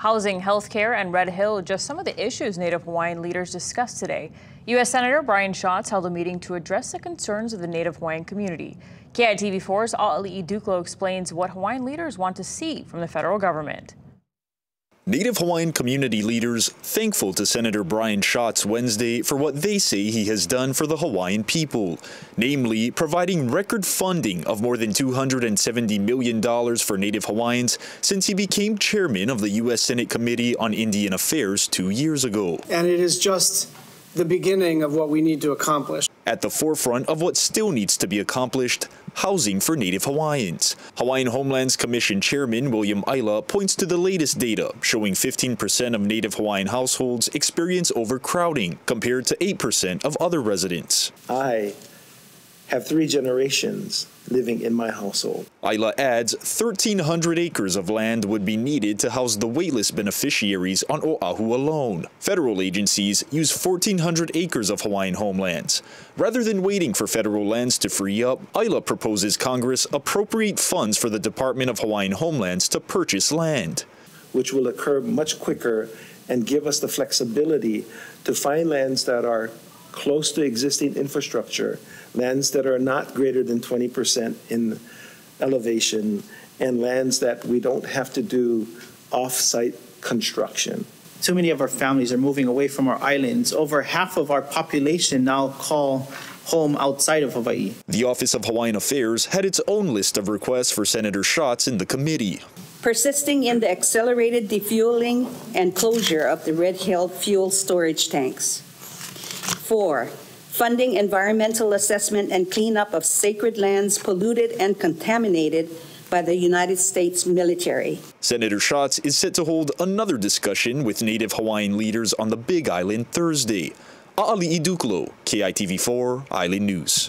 Housing, healthcare, and Red Hill just some of the issues Native Hawaiian leaders discussed today. U.S. Senator Brian Schatz held a meeting to address the concerns of the Native Hawaiian community. KITV4's A'ali'i Dukelow explains what Hawaiian leaders want to see from the federal government. Native Hawaiian community leaders thankful to Senator Brian Schatz Wednesday for what they say he has done for the Hawaiian people, namely providing record funding of more than $270 million for Native Hawaiians since he became chairman of the U.S. Senate Committee on Indian Affairs two years ago. And it is just the beginning of what we need to accomplish. At the forefront of what still needs to be accomplished, housing for Native Hawaiians. Hawaiian Homelands Commission Chairman William Aila points to the latest data showing 15% of Native Hawaiian households experience overcrowding compared to 8% of other residents. I have three generations living in my household. Aila adds 1,300 acres of land would be needed to house the waitlist beneficiaries on Oahu alone. Federal agencies use 1,400 acres of Hawaiian homelands. Rather than waiting for federal lands to free up, Aila proposes Congress appropriate funds for the Department of Hawaiian Homelands to purchase land. Which will occur much quicker and give us the flexibility to find lands that are close to existing infrastructure, lands that are not greater than 20% in elevation, and lands that we don't have to do off-site construction. Too many of our families are moving away from our islands. Over half of our population now call home outside of Hawaii. The Office of Hawaiian Affairs had its own list of requests for Senator Schatz in the committee. Persisting in the accelerated defueling and closure of the Red Hill fuel storage tanks. Four, funding environmental assessment and cleanup of sacred lands polluted and contaminated by the United States military. Senator Schatz is set to hold another discussion with Native Hawaiian leaders on the Big Island Thursday. A'ali'i Dukelow, KITV4 Island News.